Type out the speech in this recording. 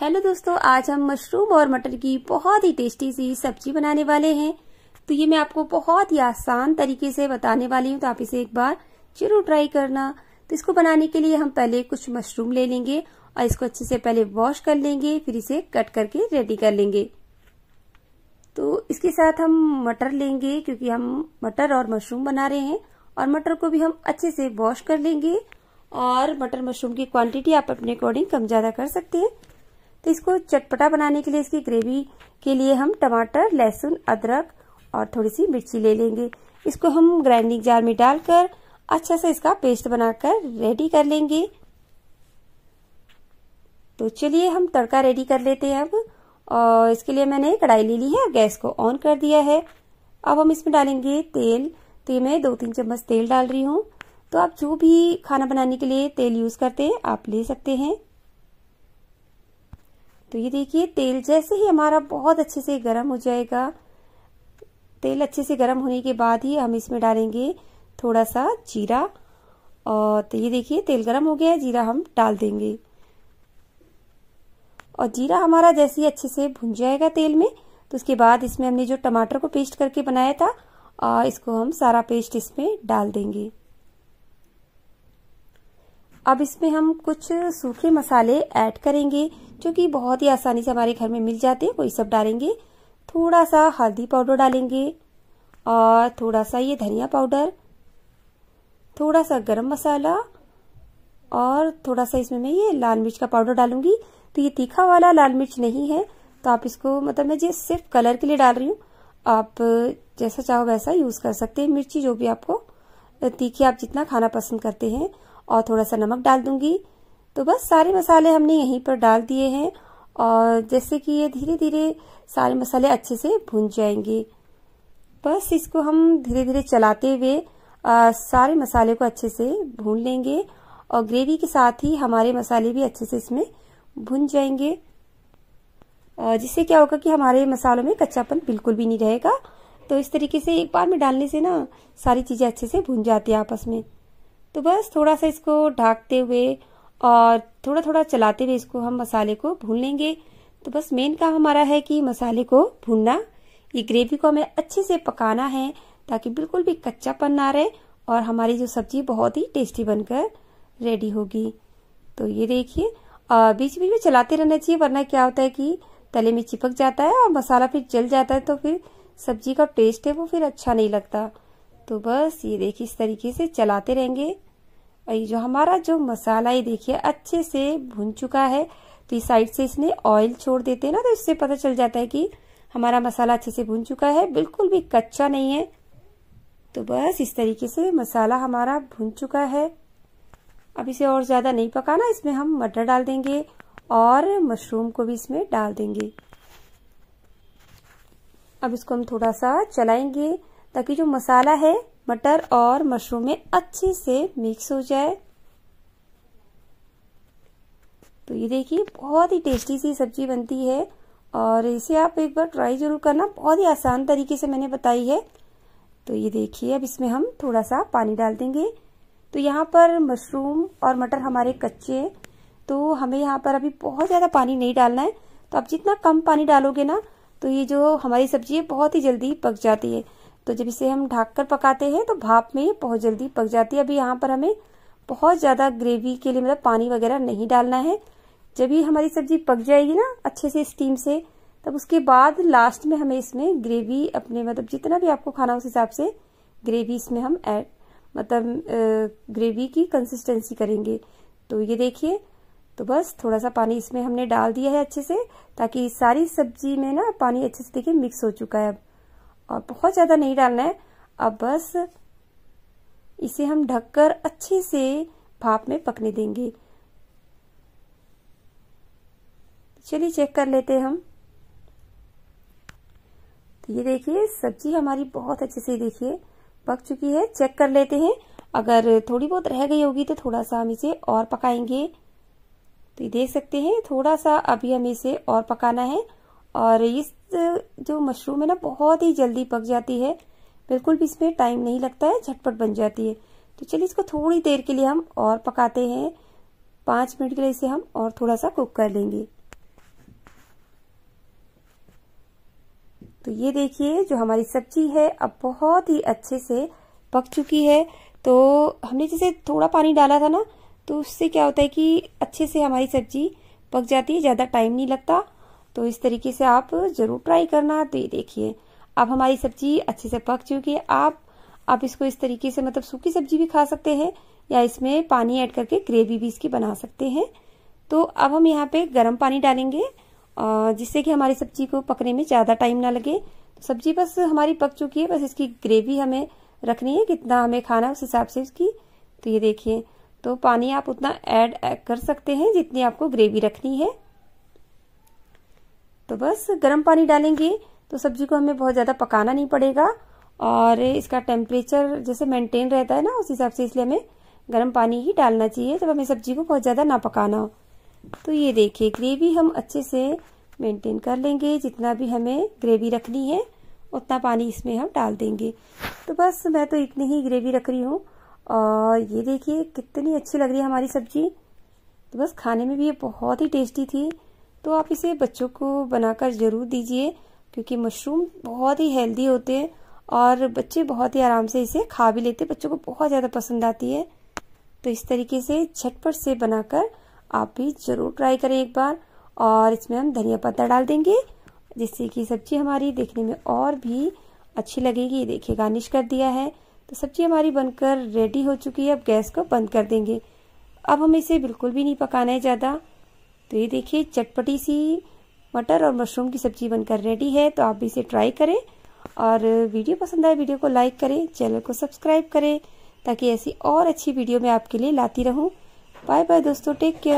Hello दोस्तों, आज हम मशरूम और मटर की बहुत ही टेस्टी सी सब्ज़ी बनाने वाले हैं। तो ये मैं आपको बहुत ही आसान तरीके से बताने वाली हूँ तो आप इसे एक बार ज़रूर ट्राई करना। तो इसको बनाने के लिए हम पहले कुछ मशरूम ले लेंगे और इसको अच्छे से पहले वॉश कर लेंगे, फिर इसे कट करके रेडी कर लेंगे। तो इसके साथ हम मटर लेंगे, क्योंकि हम मटर और मशरूम बना रहे हैं, और मटर को भी हम अच्छे से वॉश कर लेंगे, और मटर मशरूम की क्वांटिटी आप अपने अकॉर्डिंग कम ज़्यादा कर सकते हैं। तो इसको चटपटा बनाने के लिए इसकी ग्रेवी के लिए हम टमाटर, लहसुन, अदरक और थोड़ी सी मिर्ची ले लेंगे। इसको हम ग्राइंडिंग जार में डालकर अच्छा से इसका पेस्ट बनाकर रेडी कर लेंगे। तो चलिए हम तड़का रेडी कर लेते हैं अब और इसके लिए मैंने कढ़ाई ले ली है, गैस को ऑन कर दिया है। अब हम इसमें डालेंगे तेल। तो ये मैं दो तीन चम्मच तेल डाल रही हूँ। तो आप जो भी खाना बनाने के लिए तेल यूज़ करते हैं, आप ले सकते हैं। तो ये देखिए, तेल जैसे ही हमारा बहुत अच्छे से गर्म हो जाएगा, तेल अच्छे से गर्म होने के बाद ही हम इसमें डालेंगे थोड़ा सा जीरा और तो ये देखिए, तेल गर्म हो गया है, जीरा हम डाल देंगे। और जीरा हमारा जैसे ही अच्छे से भुन जाएगा तेल में तो उसके बाद इसमें हमने जो टमाटर को पेस्ट करके बनाया था इसको हम सारा पेस्ट इसमें डाल देंगे। अब इसमें हम कुछ सूखे मसाले ऐड करेंगे, जो कि बहुत ही आसानी से हमारे घर में मिल जाते हैं, वही सब डालेंगे। थोड़ा सा हल्दी पाउडर डालेंगे और थोड़ा सा ये धनिया पाउडर थोड़ा सा गरम मसाला और थोड़ा सा इसमें मैं ये लाल मिर्च का पाउडर डालूँगी। तो ये तीखा वाला लाल मिर्च नहीं है तो आप इसको मतलब मैं जो सिर्फ़ कलर के लिए डाल रही हूँ। आप जैसा चाहो वैसा यूज़ कर सकते हैं मिर्ची, जो भी आपको तीखी आप जितना खाना पसंद करते हैं। और थोड़ा सा नमक डाल दूँगी। तो बस सारे मसाले हमने यहीं पर डाल दिए हैं और जैसे कि ये धीरे धीरे सारे मसाले अच्छे से भून जाएँगे। बस इसको हम धीरे धीरे चलाते हुए सारे मसाले को अच्छे से भून लेंगे और ग्रेवी के साथ ही हमारे मसाले भी अच्छे से इसमें भुन जाएँगे। जिससे क्या होगा कि हमारे मसालों में कच्चापन बिल्कुल भी नहीं रहेगा। तो इस तरीके से एक बार में डालने से ना सारी चीज़ें अच्छे से भुन जाती है आपस में। तो बस थोड़ा सा इसको ढाकते हुए और थोड़ा थोड़ा चलाते हुए इसको हम मसाले को भून लेंगे। तो बस मेन काम हमारा है कि मसाले को भूनना। ये ग्रेवी को हमें अच्छे से पकाना है ताकि बिल्कुल भी कच्चापन ना रहे और हमारी जो सब्ज़ी बहुत ही टेस्टी बनकर रेडी होगी। तो ये देखिए बीच बीच में चलाते रहना चाहिए, वरना क्या होता है कि तले में चिपक जाता है और मसाला फिर जल जाता है तो फिर सब्ज़ी का टेस्ट है, वो फिर अच्छा नहीं लगता। तो बस ये देखिए इस तरीके से चलाते रहेंगे। और ये जो हमारा जो मसाला ये देखिए अच्छे से भुन चुका है तो इस साइड से इसने ऑयल छोड़ देते हैं ना तो इससे पता चल जाता है कि हमारा मसाला अच्छे से भुन चुका है, बिल्कुल भी कच्चा नहीं है। तो बस इस तरीके से मसाला हमारा भुन चुका है। अब इसे और ज़्यादा नहीं पकाना, इसमें हम मटर डाल देंगे और मशरूम को भी इसमें डाल देंगे। अब इसको हम थोड़ा सा चलाएँगे। ताकि जो मसाला है, मटर और मशरूम में अच्छे से मिक्स हो जाए। तो ये देखिए, बहुत ही टेस्टी सी सब्ज़ी बनती है और इसे आप एक बार ट्राई ज़रूर करना। बहुत ही आसान तरीके से मैंने बताई है। तो ये देखिए, अब इसमें हम थोड़ा सा पानी डाल देंगे। तो यहाँ पर मशरूम और मटर हमारे कच्चे हैं। तो हमें यहाँ पर अभी बहुत ज़्यादा पानी नहीं डालना है। तो आप जितना कम पानी डालोगे ना तो ये जो हमारी सब्ज़ी है, बहुत ही जल्दी पक जाती है। तो जब इसे हम ढक कर पकाते हैं तो भाप में ये बहुत जल्दी पक जाती है। अभी यहाँ पर हमें बहुत ज़्यादा ग्रेवी के लिए मतलब पानी वगैरह नहीं डालना है। जब ये हमारी सब्ज़ी पक जाएगी ना, अच्छे से स्टीम से, तब उसके बाद लास्ट में हमें इसमें ग्रेवी अपने मतलब जितना भी आपको खाना उस हिसाब से ग्रेवी इसमें हम ऐड मतलब ग्रेवी की कंसिस्टेंसी करेंगे। तो ये देखिए तो बस थोड़ा सा पानी इसमें हमने डाल दिया है अच्छे से, ताकि सारी सब्ज़ी में ना पानी अच्छे से देखिए मिक्स हो चुका है अब। और बहुत ज़्यादा नहीं डालना है। अब बस इसे हम ढककर अच्छे से भाप में पकने देंगे। चलिए चेक कर लेते हैं हम। तो ये देखिए, सब्ज़ी हमारी बहुत अच्छे से देखिए, पक चुकी है। चेक कर लेते हैं। अगर थोड़ी बहुत रह गई होगी तो थोड़ा सा हम इसे और पकाएँगे। तो ये देख सकते हैं, थोड़ा सा अभी हमें इसे और पकाना है। और इस जो मशरूम है ना, बहुत ही जल्दी पक जाती है। बिल्कुल भी इसमें टाइम नहीं लगता है, झटपट बन जाती है। तो चलिए इसको थोड़ी देर के लिए हम और पकाते हैं। पाँच मिनट के लिए इसे हम और थोड़ा सा कुक कर लेंगे। तो ये देखिए, जो हमारी सब्ज़ी है, अब बहुत ही अच्छे से पक चुकी है। तो हमने जैसे थोड़ा पानी डाला था ना तो उससे क्या होता है कि अच्छे से हमारी सब्ज़ी पक जाती है, ज़्यादा टाइम नहीं लगता। तो इस तरीके से आप ज़रूर ट्राई करना तो ये देखिए, अब हमारी सब्ज़ी अच्छे से पक चुकी है। आप आप इसको इस तरीके से मतलब सूखी सब्ज़ी भी खा सकते हैं, या इसमें पानी ऐड करके ग्रेवी भी इसकी बना सकते हैं। तो अब हम यहाँ पे गर्म पानी डालेंगे जिससे कि हमारी सब्ज़ी को पकने में ज़्यादा टाइम ना लगे। तो सब्ज़ी बस हमारी पक चुकी है, बस इसकी ग्रेवी हमें रखनी है, कितना हमें खाना है उस हिसाब से उसकी तो ये देखिए तो पानी आप उतना ऐड कर सकते हैं जितनी आपको ग्रेवी रखनी है। तो बस गर्म पानी डालेंगे। तो सब्ज़ी को हमें बहुत ज़्यादा पकाना नहीं पड़ेगा। और इसका टेम्परेचर जैसे मेंटेन रहता है ना, उस हिसाब से इसलिए हमें गर्म पानी ही डालना चाहिए जब हमें सब्ज़ी को बहुत ज़्यादा ना पकाना हो। तो ये देखिए ग्रेवी हम अच्छे से मेंटेन कर लेंगे। जितना भी हमें ग्रेवी रखनी है, उतना पानी इसमें हम डाल देंगे। तो बस मैं तो इतनी ही ग्रेवी रख रही हूँ। और ये देखिए, कितनी अच्छी लग रही है हमारी सब्ज़ी। तो बस खाने में भी ये बहुत ही टेस्टी थी। तो आप इसे बच्चों को बनाकर ज़रूर दीजिए, क्योंकि मशरूम बहुत ही हेल्दी होते हैं और बच्चे बहुत ही आराम से इसे खा भी लेते बच्चों को बहुत ज़्यादा पसंद आती है। तो इस तरीके से झटपट से बनाकर आप भी ज़रूर ट्राई करें एक बार और इसमें हम धनिया पत्ता डाल देंगे, जिससे कि सब्ज़ी हमारी देखने में और भी अच्छी लगेगी। देखिए गार्निश कर दिया है। तो सब्ज़ी हमारी बनकर रेडी हो चुकी है। अब गैस को बंद कर देंगे। अब हमें इसे बिल्कुल भी नहीं पकाना है ज़्यादा। तो ये देखिए, चटपटी सी मटर और मशरूम की सब्ज़ी बनकर रेडी है तो आप भी इसे ट्राई करें और वीडियो पसंद आए वीडियो को लाइक करें चैनल को सब्सक्राइब करें, ताकि ऐसी और अच्छी वीडियो मैं आपके लिए लाती रहूँ। बाय बाय दोस्तों टेक केयर